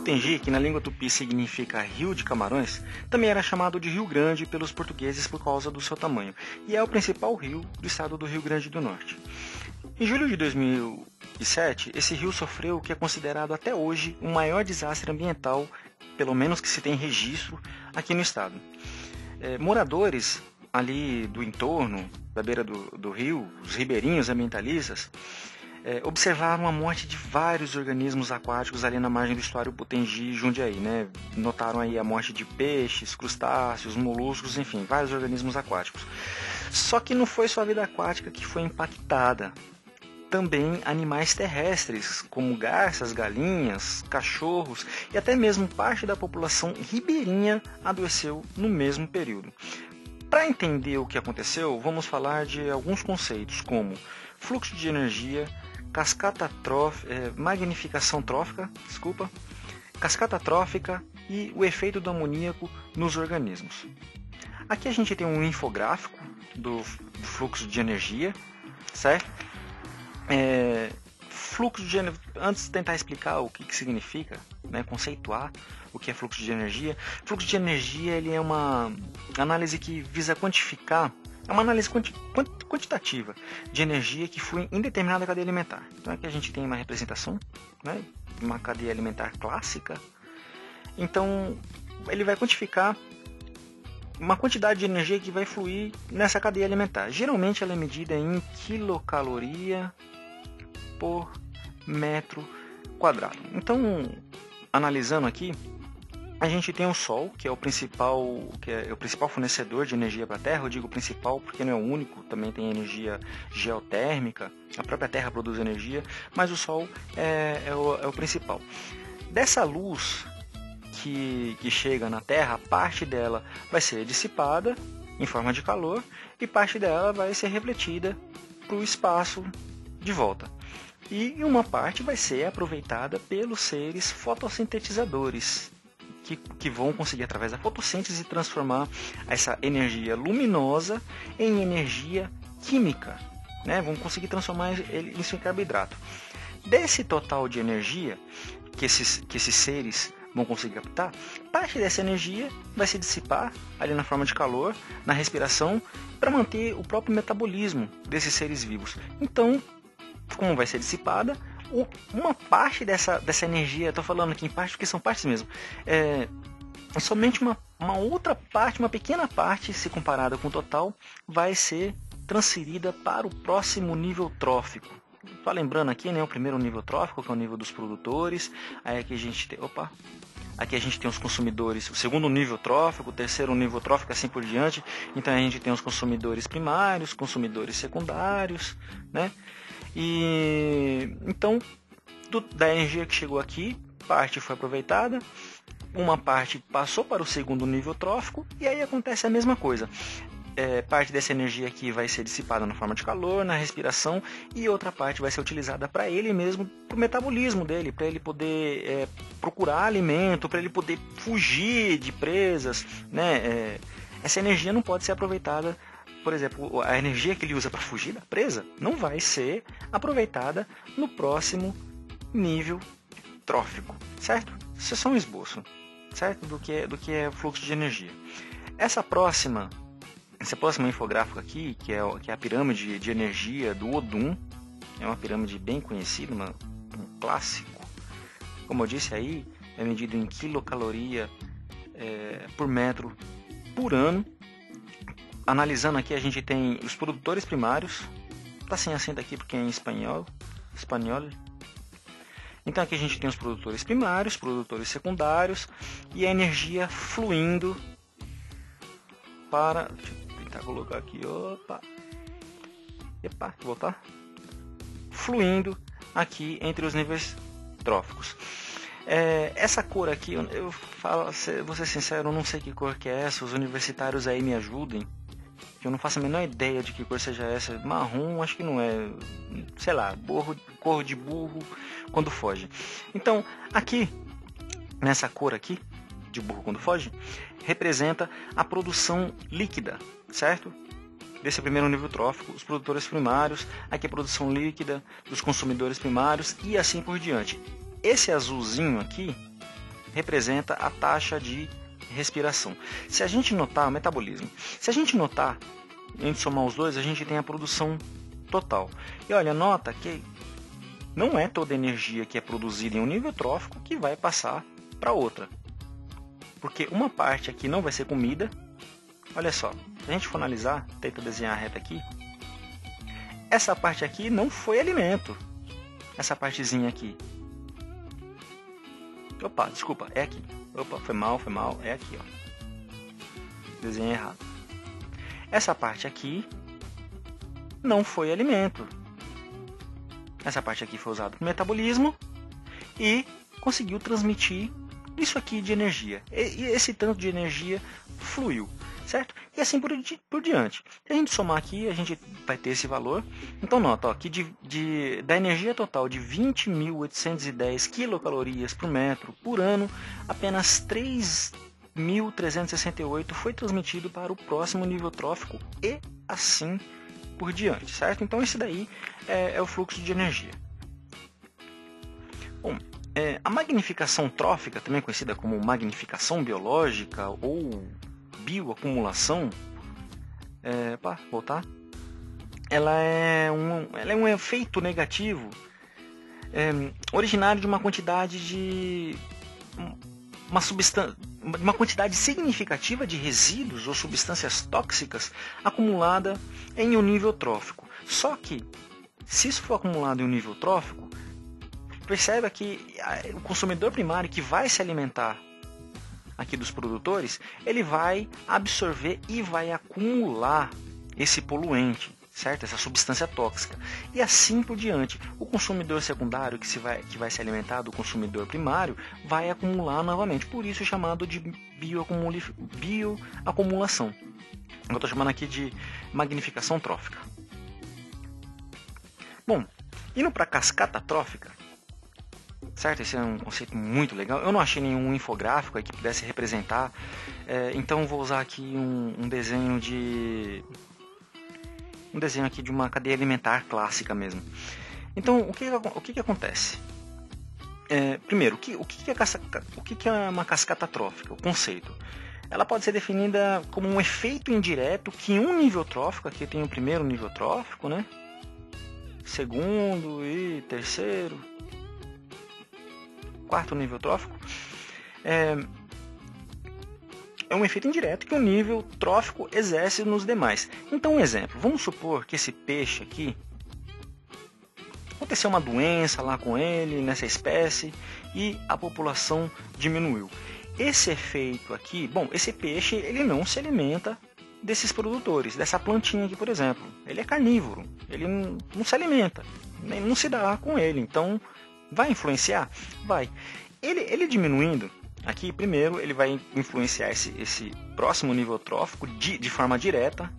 Potengi, que na língua tupi significa rio de camarões, também era chamado de Rio Grande pelos portugueses por causa do seu tamanho, e é o principal rio do estado do Rio Grande do Norte. Em julho de 2007, esse rio sofreu o que é considerado até hoje o maior desastre ambiental, pelo menos que se tem registro, aqui no estado. É, moradores ali do entorno, da beira do, do rio, os ribeirinhos ambientalistas, é, observaram a morte de vários organismos aquáticos ali na margem do estuário Potengi e Jundiaí, né? Notaram aí a morte de peixes, crustáceos, moluscos, enfim, vários organismos aquáticos. Só que não foi só a vida aquática que foi impactada. Também animais terrestres, como garças, galinhas, cachorros e até mesmo parte da população ribeirinha adoeceu no mesmo período. Para entender o que aconteceu, vamos falar de alguns conceitos como fluxo de energia, cascata trófica, é, magnificação trófica, desculpa, cascata trófica e o efeito do amoníaco nos organismos. Aqui a gente tem um infográfico do fluxo de energia, certo? É, fluxo de antes de tentar explicar o que, que significa, né, conceituar o que é fluxo de energia. Fluxo de energia ele é uma análise que visa quantificar é uma análise quanti quantitativa de energia que flui em determinada cadeia alimentar. Então aqui a gente tem uma representação, né, uma cadeia alimentar clássica. Então ele vai quantificar uma quantidade de energia que vai fluir nessa cadeia alimentar. Geralmente ela é medida em quilocaloria por metro quadrado. Então, analisando aqui, a gente tem o Sol, que é o principal, que é o principal fornecedor de energia para a Terra. Eu digo principal porque não é o único, também tem energia geotérmica, a própria Terra produz energia, mas o Sol é, é, o, é o, principal. Dessa luz que, que chega na Terra, parte dela vai ser dissipada em forma de calor e parte dela vai ser refletida para o espaço de volta. E uma parte vai ser aproveitada pelos seres fotossintetizadores, que, que vão conseguir, através da fotossíntese, transformar essa energia luminosa em energia química. Né? Vão conseguir transformar isso em carboidrato. Desse total de energia que esses, que esses seres vão conseguir captar, parte dessa energia vai se dissipar ali na forma de calor, na respiração, para manter o próprio metabolismo desses seres vivos. Então, como vai ser dissipada, uma parte dessa, dessa energia, estou falando aqui em parte porque são partes mesmo, é, é somente uma, uma outra parte, uma pequena parte, se comparada com o total, vai ser transferida para o próximo nível trófico. Só lembrando aqui, né, o primeiro nível trófico, que é o nível dos produtores, aí aqui a gente tem, opa, aqui a gente tem os consumidores, o segundo nível trófico, o terceiro nível trófico, assim por diante. Então a gente tem os consumidores primários, consumidores secundários, né? E então do, da energia que chegou aqui, parte foi aproveitada, uma parte passou para o segundo nível trófico e aí acontece a mesma coisa. É, parte dessa energia aqui vai ser dissipada na forma de calor, na respiração, e outra parte vai ser utilizada para ele mesmo, para o metabolismo dele, para ele poder é, procurar alimento, para ele poder fugir de presas. Né? É, essa energia não pode ser aproveitada por exemplo, a energia que ele usa para fugir da presa não vai ser aproveitada no próximo nível trófico, certo? Isso é só um esboço, certo? Do que é, do que é fluxo de energia. Essa próxima, essa próxima infográfica aqui, que é, que é a pirâmide de energia do Odum, é uma pirâmide bem conhecida, uma, um clássico. Como eu disse aí, é medido em quilocaloria é, por metro por ano analisando aqui, a gente tem os produtores primários. Tá sem acento aqui porque é em espanhol. Espanhol. Então aqui a gente tem os produtores primários, produtores secundários e a energia fluindo para. Deixa eu tentar colocar aqui. Opa! Epa, voltar. Fluindo aqui entre os níveis tróficos. É, essa cor aqui, eu, eu falo, vou ser sincero, eu não sei que cor que é essa. Os universitários aí me ajudem que eu não faço a menor ideia de que cor seja essa. Marrom, acho que não é. Sei lá, borro, cor de burro quando foge. Então, aqui, nessa cor aqui, de burro quando foge, representa a produção líquida, certo? Desse primeiro nível trófico, os produtores primários, aqui a produção líquida dos consumidores primários e assim por diante. Esse azulzinho aqui representa a taxa de respiração. Se a gente notar o metabolismo, se a gente notar, a gente somar os dois, a gente tem a produção total. E olha, nota que não é toda energia que é produzida em um nível trófico que vai passar para outra. Porque uma parte aqui não vai ser comida. Olha só, se a gente for analisar, tenta desenhar reta aqui. Essa parte aqui não foi alimento. Essa partezinha aqui. Opa, desculpa, é aqui. Opa, foi mal, foi mal, é aqui, ó. Desenho errado. Essa parte aqui não foi alimento. Essa parte aqui foi usada para metabolismo e conseguiu transmitir isso aqui de energia. E esse tanto de energia fluiu, certo? Assim por, di por diante. Se a gente somar aqui, a gente vai ter esse valor. Então nota ó, que de, de, da energia total de 20.810 quilocalorias por metro por ano, apenas 3.368 foi transmitido para o próximo nível trófico e assim por diante, certo? Então esse daí é, é o fluxo de energia. Bom, é, a magnificação trófica, também conhecida como magnificação biológica ou bioacumulação, é, pá, voltar, ela é um, ela é um efeito negativo é, originário de uma quantidade de uma substância uma quantidade significativa de resíduos ou substâncias tóxicas acumulada em um nível trófico. Só que, se isso for acumulado em um nível trófico, perceba que o consumidor primário que vai se alimentar aqui dos produtores, ele vai absorver e vai acumular esse poluente certo? Essa substância tóxica. E assim por diante. O consumidor secundário, que, se vai, que vai se alimentar do consumidor primário, vai acumular novamente. Por isso é chamado de bioacumulação. Eu estou chamando aqui de magnificação trófica. Bom, indo para cascata trófica, certo? Esse é um conceito muito legal. Eu não achei nenhum infográfico que pudesse representar, é, então vou usar aqui um, um desenho de um desenho aqui de uma cadeia alimentar clássica mesmo. Então, o que, o que, que acontece? É, primeiro, o que, o, que, que, é casca, o que, que é uma cascata trófica? O conceito. Ela pode ser definida como um efeito indireto que um nível trófico, aqui tem o primeiro nível trófico, né? segundo e terceiro, quarto nível trófico, é, é um efeito indireto que o nível trófico exerce nos demais. Então, um exemplo, vamos supor que esse peixe aqui aconteceu uma doença lá com ele, nessa espécie, e a população diminuiu. Esse efeito aqui, bom, esse peixe ele não se alimenta desses produtores, dessa plantinha aqui, por exemplo. Ele é carnívoro, ele não, não se alimenta, nem não se dá com ele. Então, vai influenciar? Vai. Ele, ele diminuindo, Aqui, primeiro, ele vai influenciar esse, esse próximo nível trófico de, de forma direta,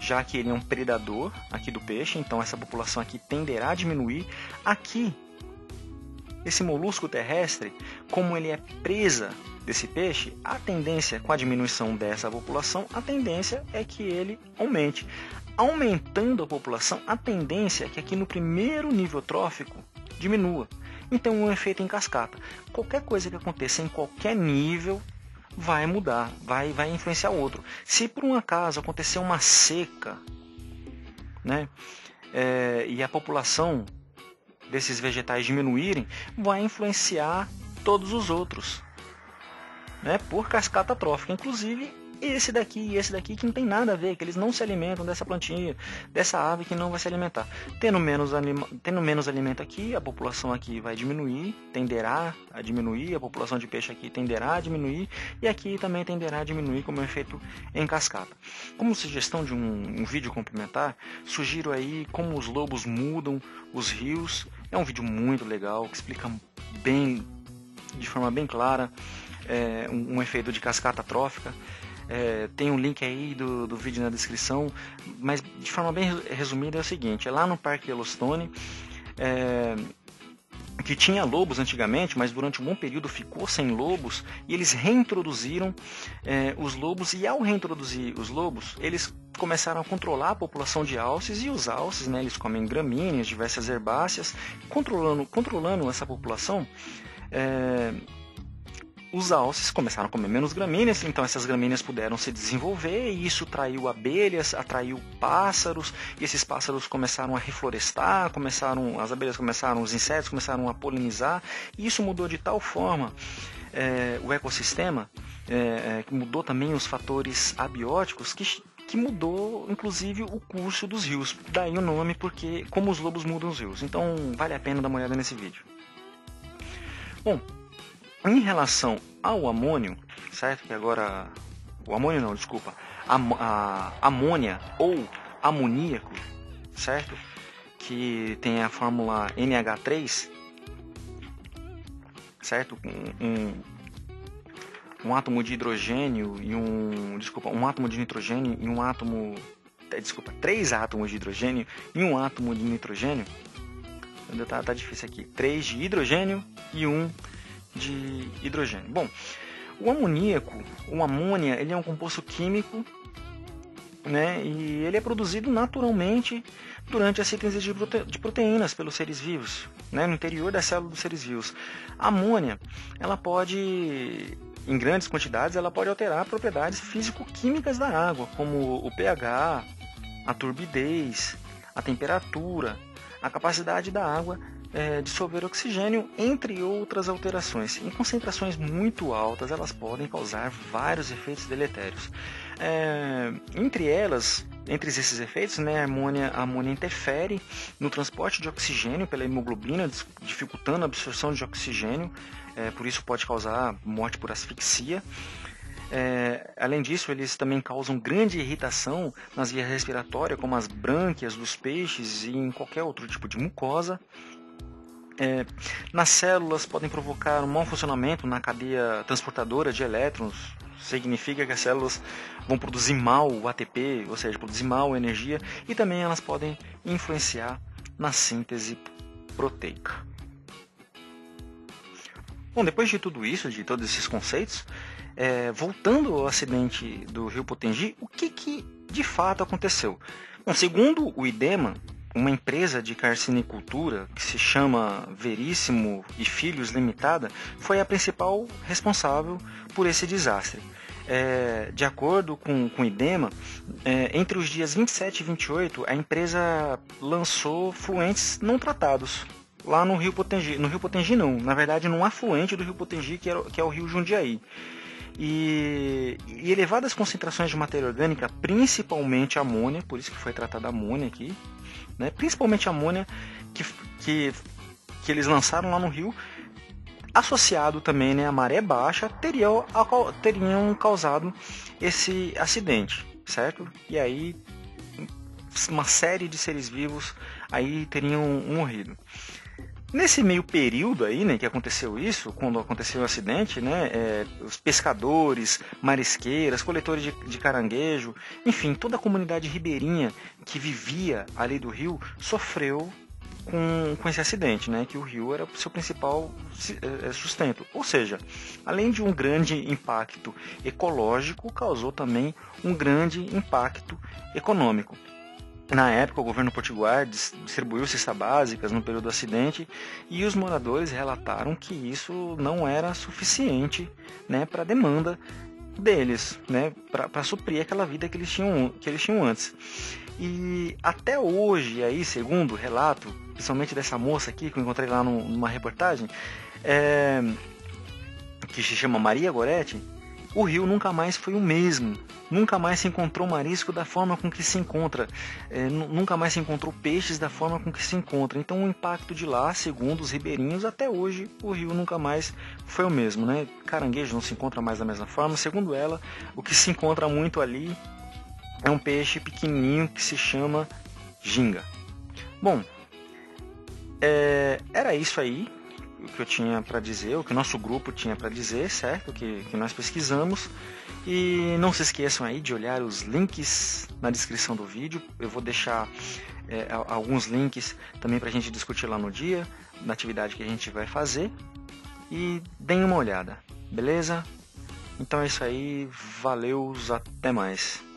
já que ele é um predador aqui do peixe, então essa população aqui tenderá a diminuir. Aqui, esse molusco terrestre, como ele é presa desse peixe, a tendência com a diminuição dessa população, a tendência é que ele aumente. Aumentando a população, a tendência é que aqui no primeiro nível trófico diminua. Então, um efeito em cascata. Qualquer coisa que aconteça em qualquer nível vai mudar, vai, vai influenciar o outro. Se por um acaso acontecer uma seca, né, é, e a população desses vegetais diminuírem, vai influenciar todos os outros, né, por cascata trófica. Inclusive, esse daqui e esse daqui que não tem nada a ver, que eles não se alimentam dessa plantinha, dessa ave que não vai se alimentar. Tendo menos, anima, tendo menos alimento aqui, a população aqui vai diminuir, tenderá a diminuir, a população de peixe aqui tenderá a diminuir, e aqui também tenderá a diminuir como efeito em cascata. Como sugestão de um, um vídeo complementar, sugiro aí como os lobos mudam os rios. É um vídeo muito legal que explica bem, de forma bem clara, é, um, um efeito de cascata trófica. É, tem um link aí do, do vídeo na descrição, mas de forma bem resumida é o seguinte: é lá no Parque Yellowstone, é, que tinha lobos antigamente, mas durante um bom período ficou sem lobos, e eles reintroduziram é, os lobos, e ao reintroduzir os lobos, eles começaram a controlar a população de alces, e os alces, né, eles comem gramíneas, diversas herbáceas, controlando, controlando essa população, é, os alces começaram a comer menos gramíneas, então essas gramíneas puderam se desenvolver e isso atraiu abelhas, atraiu pássaros, e esses pássaros começaram a reflorestar, começaram, as abelhas começaram, os insetos começaram a polinizar, e isso mudou de tal forma é, o ecossistema, é, é, mudou também os fatores abióticos que que mudou inclusive o curso dos rios. Daí o nome, porque como os lobos mudam os rios. Então vale a pena dar uma olhada nesse vídeo. Bom, em relação ao amônio, certo? Que agora. O amônio não, desculpa. A, amônia ou amoníaco, certo? Que tem a fórmula NH3, certo? Um, um, um átomo de hidrogênio e um. Desculpa, um átomo de nitrogênio e um átomo. É, desculpa, três átomos de hidrogênio e um átomo de nitrogênio. Tá, tá difícil aqui. Três de hidrogênio e um de hidrogênio. Bom, o amoníaco, o amônia, ele é um composto químico, né? E ele é produzido naturalmente durante a síntese de, prote de proteínas pelos seres vivos, né? No interior da célula dos seres vivos. A amônia, ela pode em grandes quantidades, ela pode alterar propriedades físico-químicas da água, como o pH, a turbidez, a temperatura, a capacidade da água é, dissolver oxigênio, entre outras alterações. Em concentrações muito altas, elas podem causar vários efeitos deletérios. É, entre elas, entre esses efeitos, né, a, amônia, a amônia interfere no transporte de oxigênio pela hemoglobina, dificultando a absorção de oxigênio, é, por isso pode causar morte por asfixia. É, além disso, eles também causam grande irritação nas vias respiratórias, como as brânquias dos peixes e em qualquer outro tipo de mucosa. É, nas células podem provocar um mau funcionamento na cadeia transportadora de elétrons, significa que as células vão produzir mal o ATP, ou seja, produzir mal energia, e também elas podem influenciar na síntese proteica. Bom, depois de tudo isso, de todos esses conceitos, é, voltando ao acidente do rio Potengi, o que, que de fato aconteceu? Bom, segundo o IDEMA, uma empresa de carcinicultura que se chama Veríssimo e Filhos Limitada foi a principal responsável por esse desastre. É, de acordo com, com o IDEMA, é, entre os dias 27 e 28, a empresa lançou fluentes não tratados lá no Rio Potengi. No Rio Potengi não, na verdade num afluente do Rio Potengi, que é, que é o Rio Jundiaí. E, e, elevadas concentrações de matéria orgânica, principalmente amônia, por isso que foi tratada amônia aqui, né? principalmente amônia que, que, que eles lançaram lá no rio, associado também né, à maré baixa, teriam, teriam causado esse acidente, certo? E aí uma série de seres vivos aí teriam morrido. Nesse meio período aí, né, que aconteceu isso, quando aconteceu o acidente, né, é, os pescadores, marisqueiras, coletores de, de, caranguejo, enfim, toda a comunidade ribeirinha que vivia ali do rio sofreu com, com esse acidente, né, que o rio era o seu principal é, sustento. Ou seja, além de um grande impacto ecológico, causou também um grande impacto econômico. Na época, o governo potiguar distribuiu cestas básicas no período do acidente e os moradores relataram que isso não era suficiente né, para a demanda deles, né, para suprir aquela vida que eles, tinham, que eles tinham antes. E até hoje, aí, segundo o relato, principalmente dessa moça aqui que eu encontrei lá numa reportagem, é, que se chama Maria Goretti, o rio nunca mais foi o mesmo. Nunca mais se encontrou marisco da forma com que se encontra. É, nunca mais se encontrou peixes da forma com que se encontra. Então o impacto de lá, segundo os ribeirinhos, até hoje o rio nunca mais foi o mesmo. Né? Caranguejo não se encontra mais da mesma forma. Segundo ela, o que se encontra muito ali é um peixe pequenininho que se chama ginga. Bom, é, era isso aí o que eu tinha para dizer, o que o nosso grupo tinha para dizer, certo? Que, que nós pesquisamos. E não se esqueçam aí de olhar os links na descrição do vídeo. Eu vou deixar é, alguns links também para a gente discutir lá no dia, na atividade que a gente vai fazer. E deem uma olhada, beleza? Então é isso aí, valeu, até mais.